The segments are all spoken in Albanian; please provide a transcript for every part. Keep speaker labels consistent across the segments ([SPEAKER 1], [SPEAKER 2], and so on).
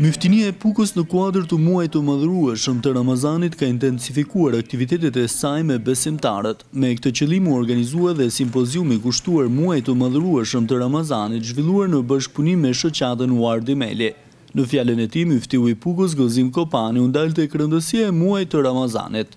[SPEAKER 1] Myftinia e Pukës në kuadër të muajit të madhërueshëm të Ramazanit ka intensifikuar aktivitetet e saj me besimtarët. Me këtë qëllim u organizua dhe simpoziumi kushtuar muajit të madhërueshëm të Ramazanit, zhvilluar në bashkëpunim me shoqatën Uardi Meli. Në fjalën e tij, myftiu i Pukës, Gëzim Kopani u ndal tek rëndësia e muajit të Ramazanit.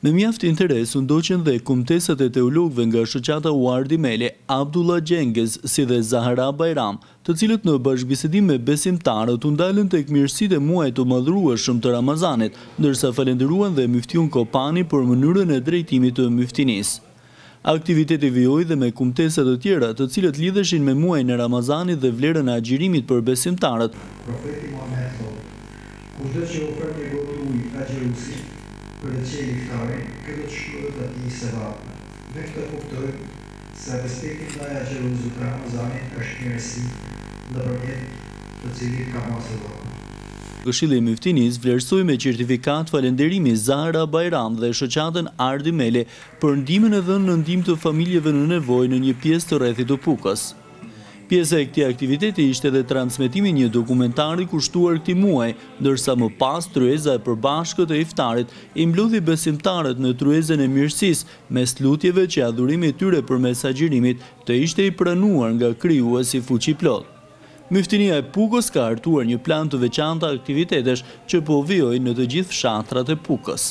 [SPEAKER 1] Me mjaft interes u ndoqën dhe kumtesat e teologëve nga Shoqata Uardi Mele, Abdullah Xhengez, si dhe Zahra Bajram, të cilët në bashkëbisedim me besimtarët u ndalën tek mirësitë e muajit të madhërueshëm të Ramazanit, ndërsa falënderuan dhe Myftiun Kopani për mënyrën e drejtimit të Myftinisë. Aktiviteti vijoi dhe me kumtesa të tjera, të cilat lidheshin me muajin e Ramazanit dhe vlerën e agjërimit për besimtarët.
[SPEAKER 2] Profeti Muhamed thotë, Kushdo që ofron një gotë ujë agjëruesit për të çelë iftarin, kjo do të shkruhet atij sevap. Me këtë kuptojmë se respekti ndaj agjëruesve të Ramazanit është mirësi, nëpërmjet të cilit ka marrë sevap.
[SPEAKER 1] Këshilli i Myftinisë vlerësoi me certifikatë falenderimi Zahra Bajram dhe shoqatën Ardi Mele për ndihmën e dhënë në ndihmë të familjeve në nevojë në një pjesë të rrethit të Pukës. Pjesë e këtij aktiviteti ishte dhe transmetimi i një dokumentari kushtuar këtij muaji, ndërsa më pas tryeza e përbashkët e iftarit i mblodhi besimtarët në tryezën e mirësisë, mes lutjeve që adhurimi i tyre përmes agjërimit të ishte i pranuar nga Krijuesi Fuqiplot. Myftinia e Pukës ka hartuar një plan të veçantë aktivitetesh që po vijojnë në të gjithë fshatrat e Pukës.